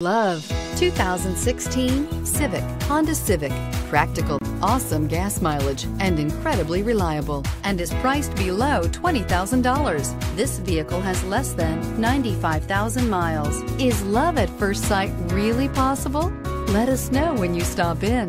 Love 2016 Civic, Honda Civic. Practical, awesome gas mileage, and incredibly reliable, and is priced below $20,000. This vehicle has less than 95,000 miles. Is love at first sight really possible? Let us know when you stop in.